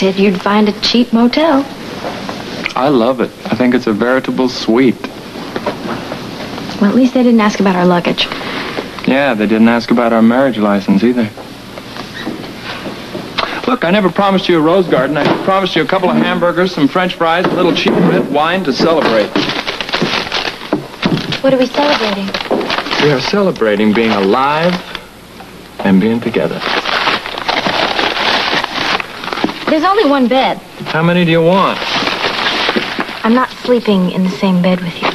Said you'd find a cheap motel. I love it. I think it's a veritable suite. Well, at least they didn't ask about our luggage. Yeah, they didn't ask about our marriage license either. Look, I never promised you a rose garden. I promised you a couple of hamburgers, some french fries, a little cheap red wine to celebrate. What are we celebrating? We are celebrating being alive and being together. There's only one bed. How many do you want? I'm not sleeping in the same bed with you.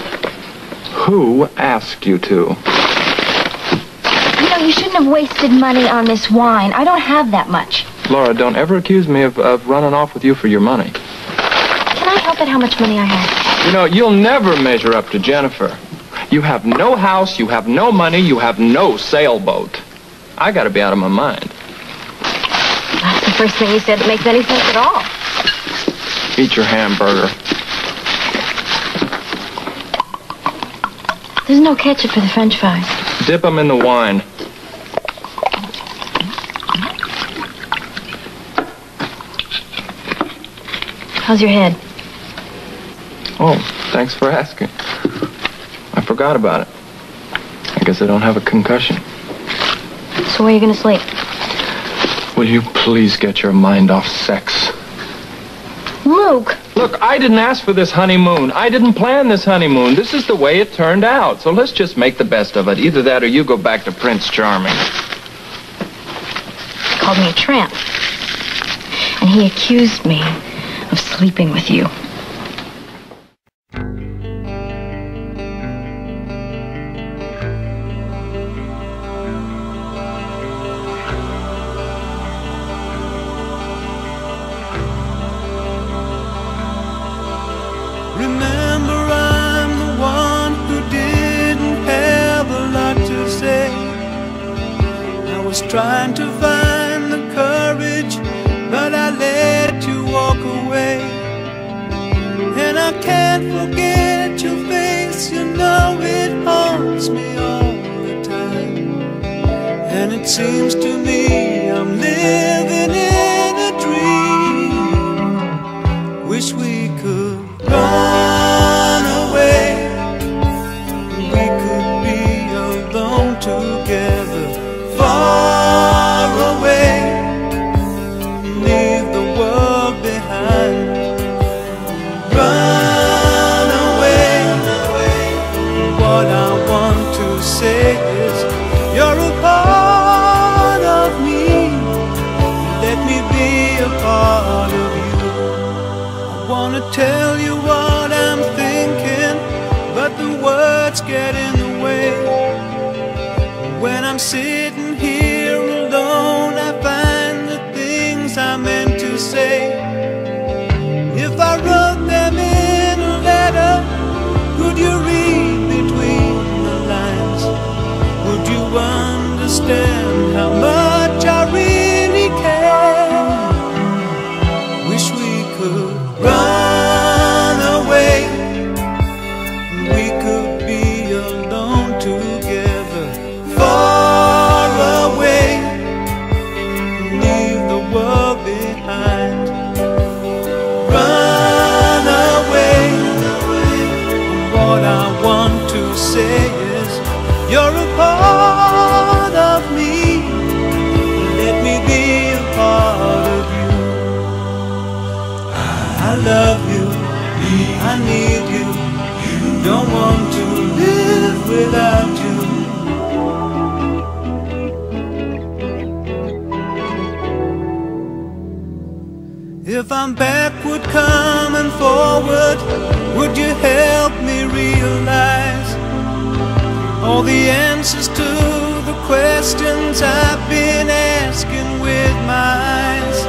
Who asked you to? You know, you shouldn't have wasted money on this wine. I don't have that much. Laura, don't ever accuse me of, of running off with you for your money. Can I help it how much money I have? You know, you'll never measure up to Jennifer. You have no house, you have no money, you have no sailboat. I gotta be out of my mind. First thing he said that makes any sense at all. Eat your hamburger. There's no ketchup for the french fries. Dip them in the wine. How's your head? Oh, thanks for asking. I forgot about it. I guess I don't have a concussion. So where are you gonna sleep? Will you please get your mind off sex? Luke! Look, I didn't ask for this honeymoon. I didn't plan this honeymoon. This is the way it turned out. So let's just make the best of it. Either that or you go back to Prince Charming. He called me a tramp. And he accused me of sleeping with you. Trying to find the courage, but I let you walk away. And I can't forget your face, you know it haunts me all the time. And it seems to me I'm living in a dream. Wish we could run a part of you. I wanna tell you what I'm thinking, but the words get in the way. When I'm sitting you're a part of me. Let me be a part of you. I love you. I need you. Don't want to live without you. If I'm backward coming forward, would you help me all the answers to the questions I've been asking with my eyes?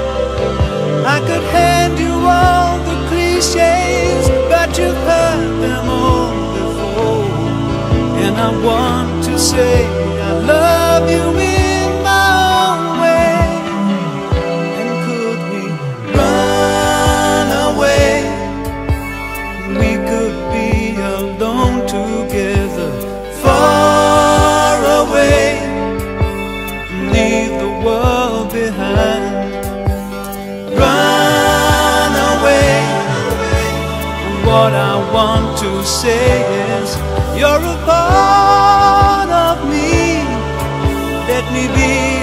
I could hand you all the cliches, but you've heard them all before. And I want to say I love you What I want to say is, you're a part of me. Let me be